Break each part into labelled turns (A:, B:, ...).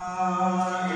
A: subhanahu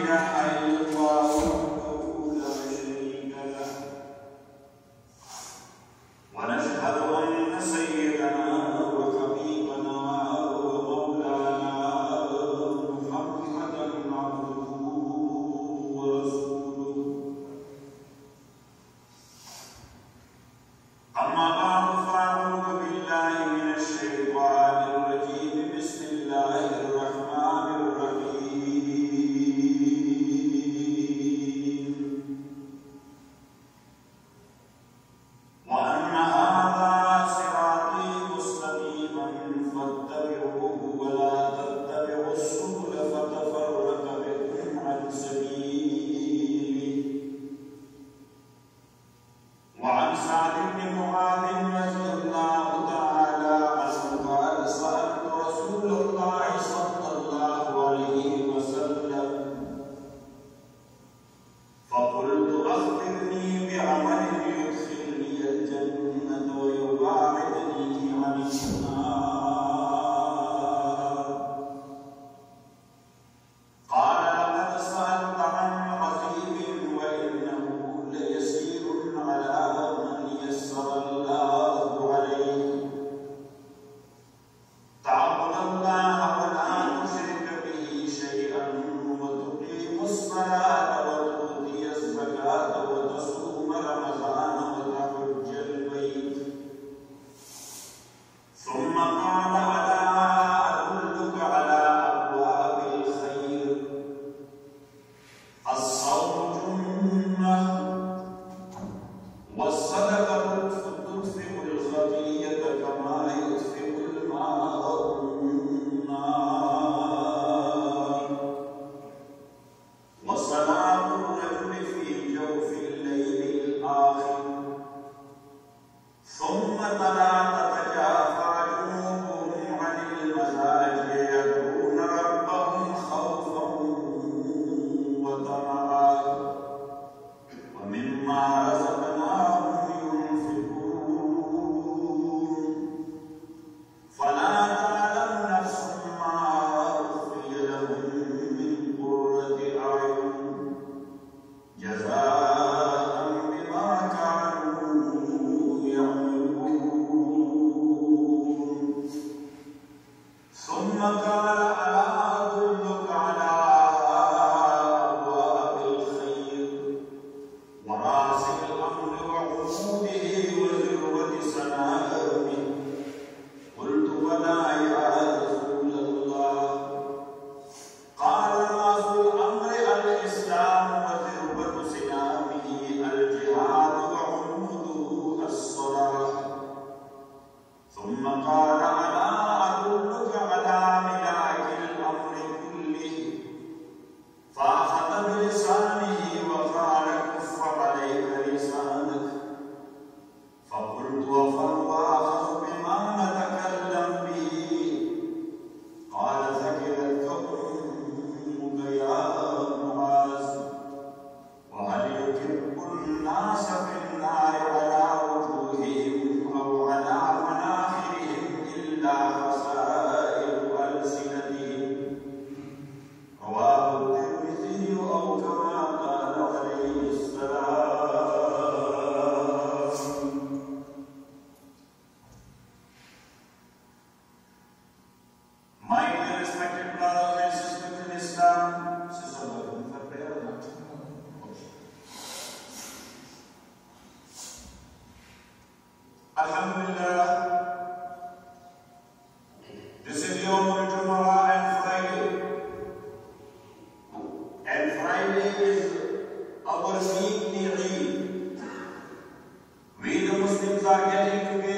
A: ta'ala that Allah has created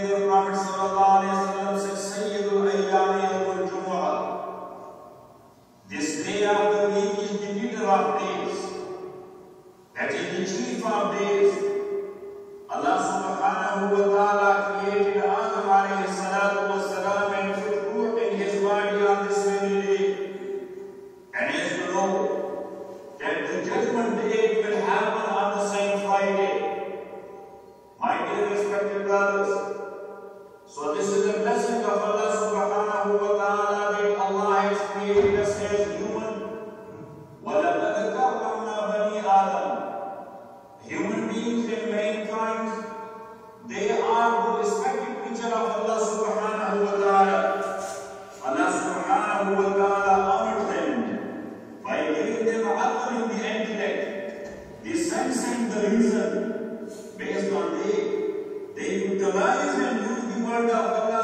A: understand the reason. Based on it, they utilize and use the word of Allah.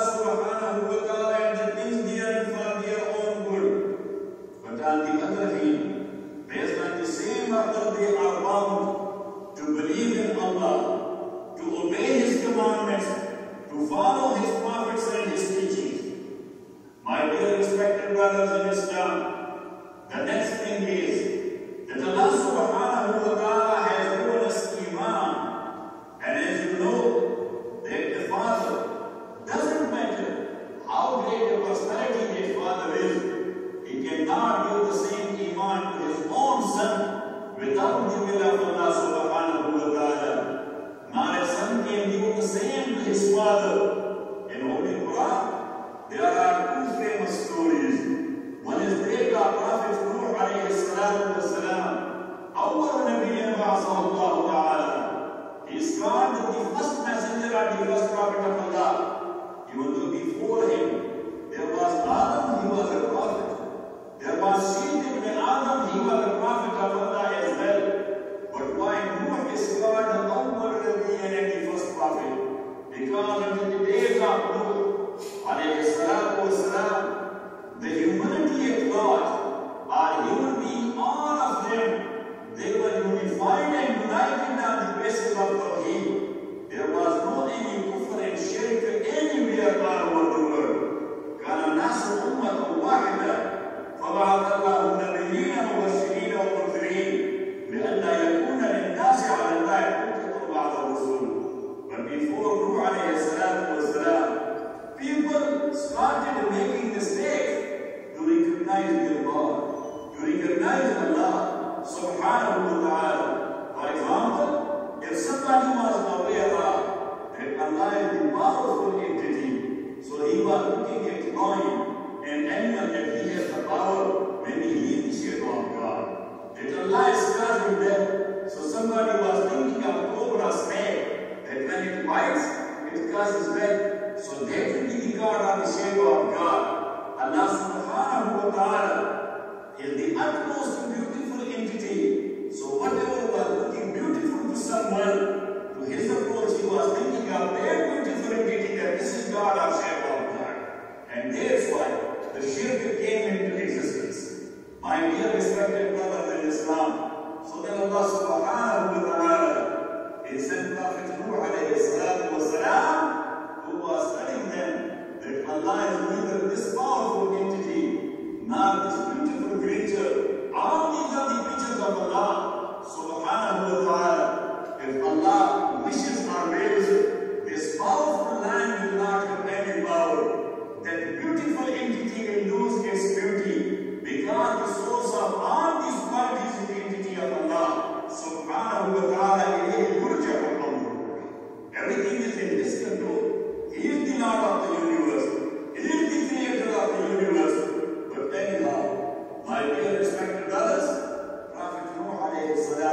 A: his mother. And only Quran, there are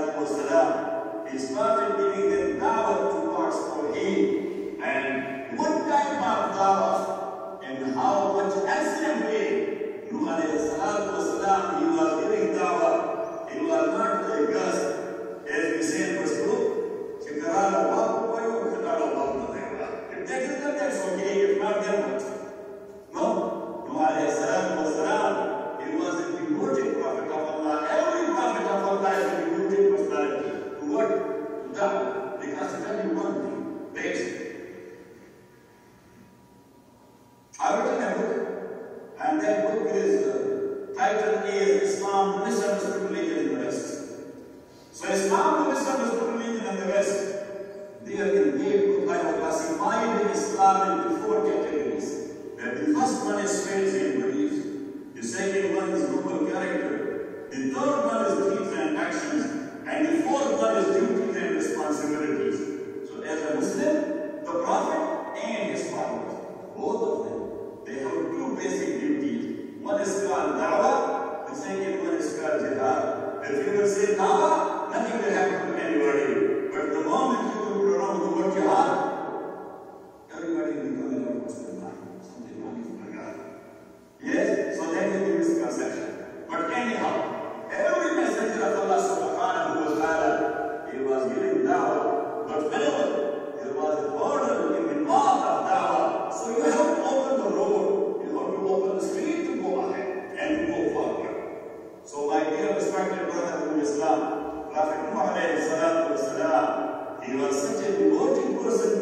A: Wasallam, he started giving them dawah towards him. And what type of dawah and how much action you Nuh alayhi salatu wasalam, he The first one is raising. فكنوا عليه الصلاة والسلام He was such a devoted person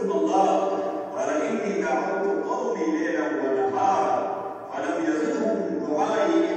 A: قال إني دعوت قومي ليلا ونهارا فلم يزدهم دعائي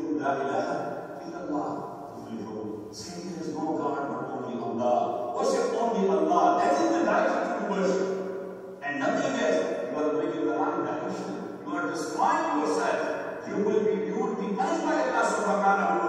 A: يقولون لا إله إلا الله يفلحون Saying there is no God but only Allah. Worship only Allah. That is the right to worship. And nothing else. You are making the wrong direction. You are destroying yourself. You will be, you will be punished by Allah subhanahu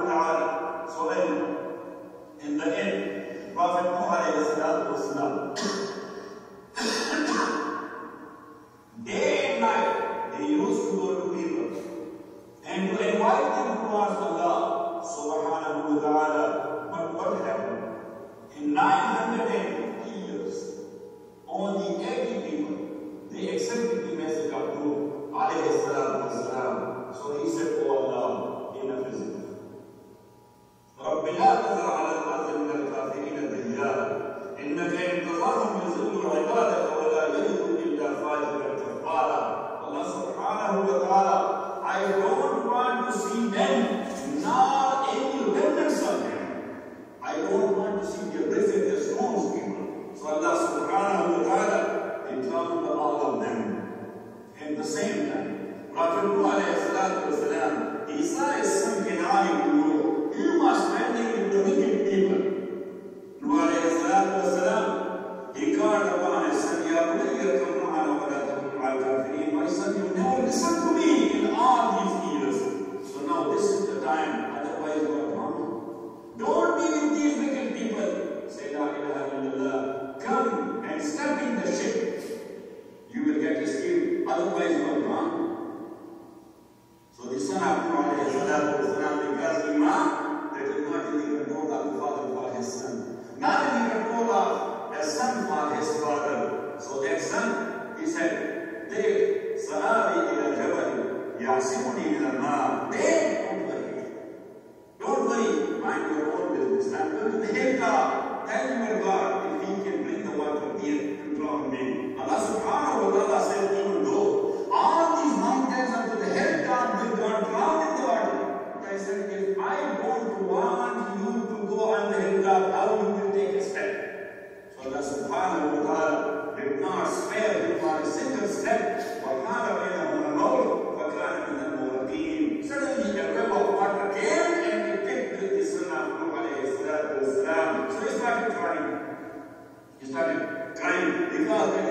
A: Amen.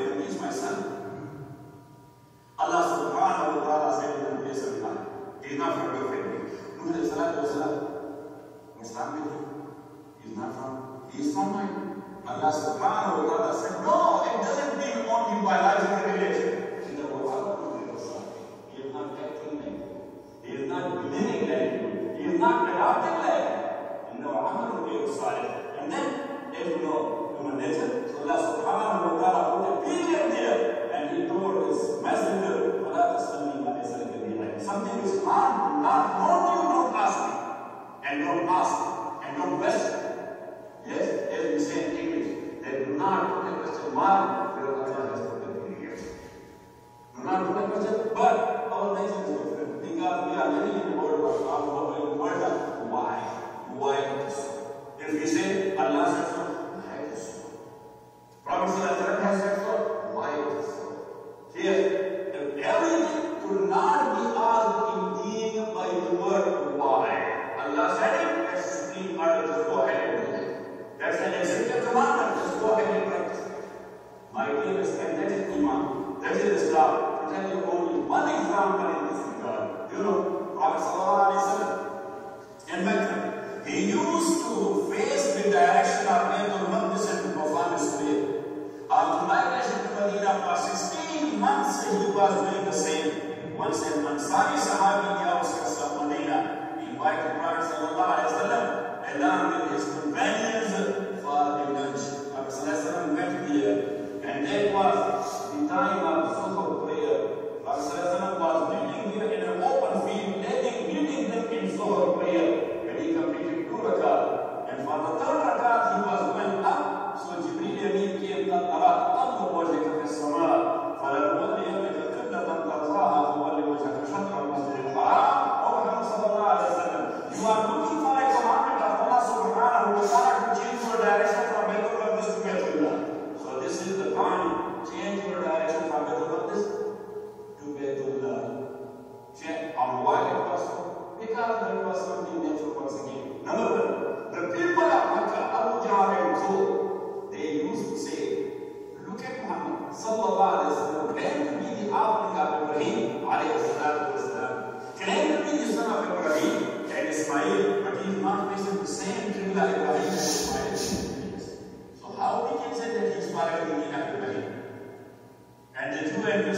A: family is my son. Allah subhanahu wa ta'ala said in the place of Allah, he is not from your family. Nuh alayhi salatu wa salam was family. He is not from, he is from mine. Allah subhanahu wa ta'ala said, no, it doesn't mean only biological relation. He is not taking them. He is not believing them. He is not adopting them. No, I'm going to be excited. And then, if no, so Allah subhanahu wa ta'ala put a period there and he told his messenger, Something is hard, not known you, don't ask me. And don't ask, and don't question. Yes, as we say in English, they do not question why, because Allah has put a. Do not put a question, Ali Islam Islam. Claiming the son of Ibrahim and Ismail, but he is not mentioned the same tree like Ibrahim and Ismail. So how we can say that he is following the Ibrahim? And the two and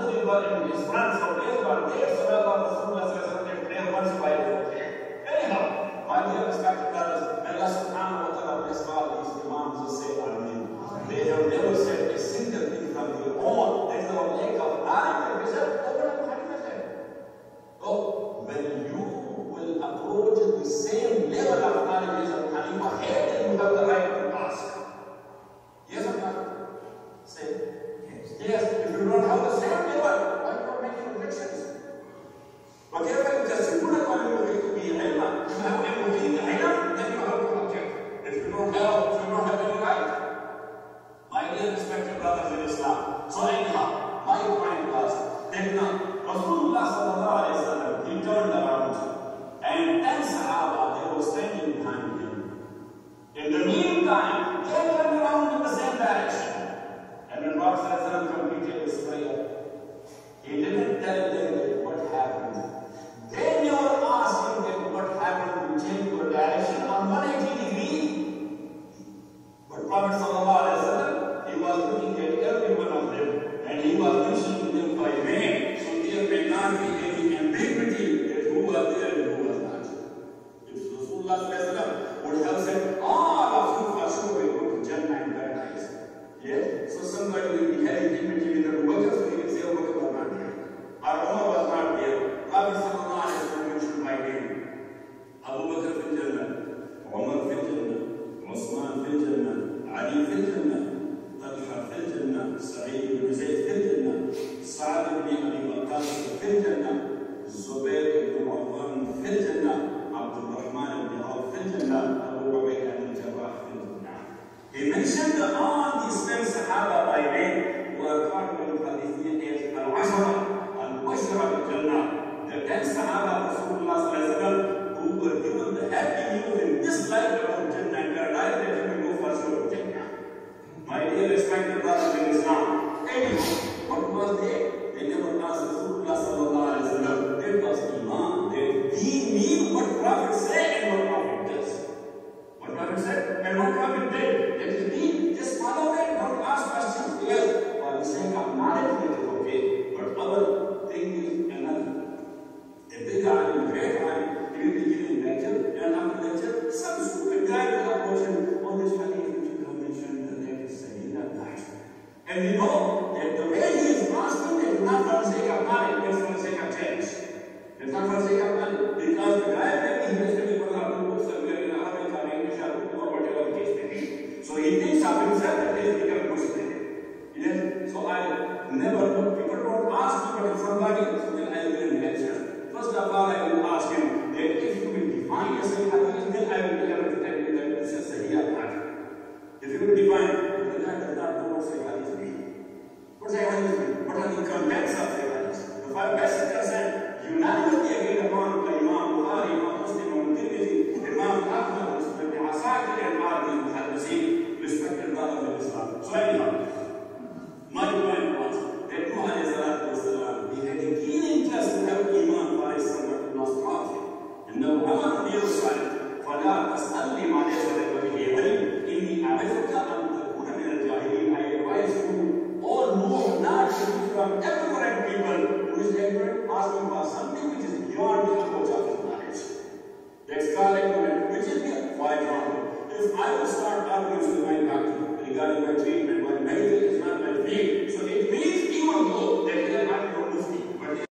A: Imam was standing behind and Muqtadi was in his